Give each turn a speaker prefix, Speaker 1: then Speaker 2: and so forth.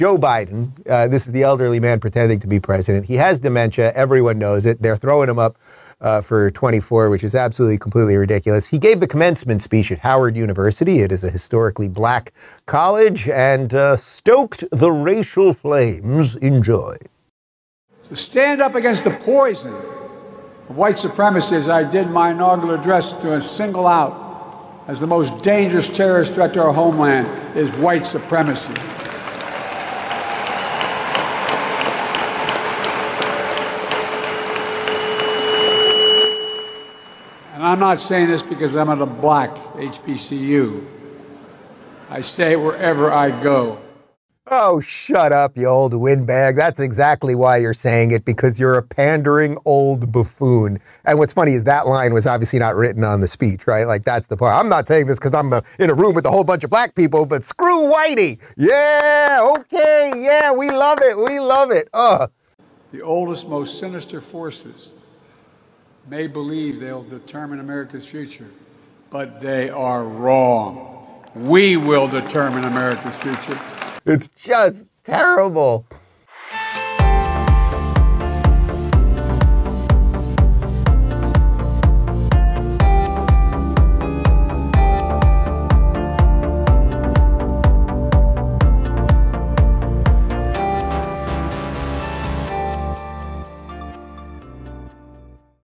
Speaker 1: Joe Biden, uh, this is the elderly man pretending to be president. He has dementia. Everyone knows it. They're throwing him up uh, for 24, which is absolutely completely ridiculous. He gave the commencement speech at Howard University. It is a historically black college and uh, stoked the racial flames. Enjoy.
Speaker 2: To stand up against the poison of white supremacy, as I did my inaugural address, to single out as the most dangerous terrorist threat to our homeland is white supremacy. And I'm not saying this because I'm at a black HBCU. I say it wherever I go.
Speaker 1: Oh, shut up, you old windbag. That's exactly why you're saying it, because you're a pandering old buffoon. And what's funny is that line was obviously not written on the speech, right? Like, that's the part. I'm not saying this because I'm uh, in a room with a whole bunch of black people, but screw Whitey. Yeah, okay, yeah, we love it. We love it. Uh.
Speaker 2: The oldest, most sinister forces may believe they'll determine America's future, but they are wrong. We will determine America's future.
Speaker 1: It's just terrible.